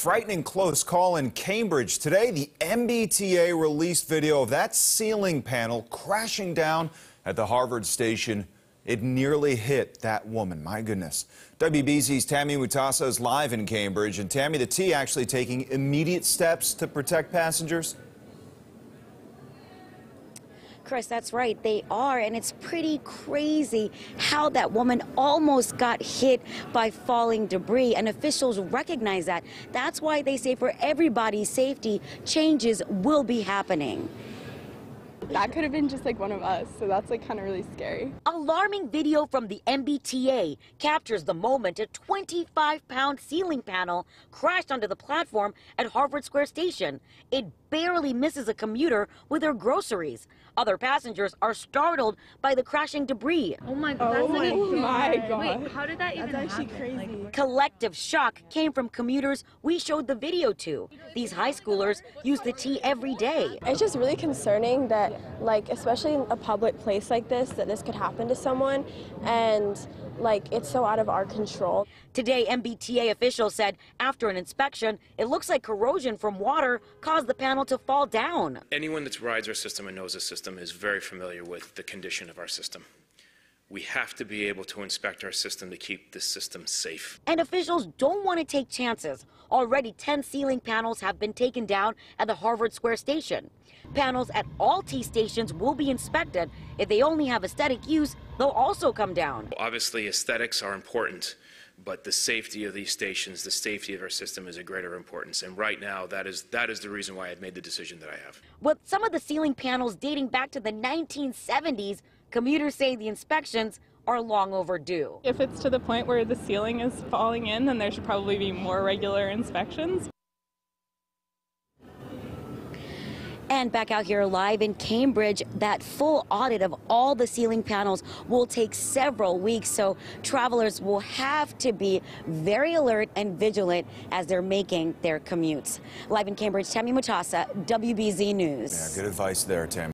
Frightening close call in Cambridge. Today, the MBTA released video of that ceiling panel crashing down at the Harvard station. It nearly hit that woman. My goodness. WBZ's Tammy Mutasa is live in Cambridge. And Tammy, the T actually taking immediate steps to protect passengers. Chris, that's right. They are. And it's pretty crazy how that woman almost got hit by falling debris. And officials recognize that. That's why they say for everybody's safety, changes will be happening. That could have been just like one of us, so that's like kind of really scary. Alarming video from the MBTA captures the moment a 25 pound ceiling panel crashed onto the platform at Harvard Square Station. It barely misses a commuter with their groceries. Other passengers are startled by the crashing debris. Oh my god. Oh that's my a, God. Wait, how did that even That's actually happen? crazy. Like, Collective shock came from commuters we showed the video to. These high schoolers use the T every day. It's just really concerning that, like, especially in a public place like this, that this could happen to someone, and like it's so out of our control. Today, MBTA officials said after an inspection, it looks like corrosion from water caused the panel to fall down. Anyone that rides our system and knows the system is very familiar with the condition of our system. We have to be able to inspect our system to keep this system safe. And officials don't want to take chances. Already 10 ceiling panels have been taken down at the Harvard Square station. Panels at all T stations will be inspected. If they only have aesthetic use, they'll also come down. Obviously, aesthetics are important, but the safety of these stations, the safety of our system is of greater importance. And right now, that is, that is the reason why I've made the decision that I have. With some of the ceiling panels dating back to the 1970s, commuters say the inspections are long overdue. If it's to the point where the ceiling is falling in, then there should probably be more regular inspections. And back out here live in Cambridge, that full audit of all the ceiling panels will take several weeks. So travelers will have to be very alert and vigilant as they're making their commutes. Live in Cambridge, Tammy Mutasa, WBZ News. Yeah, good advice there, Tammy.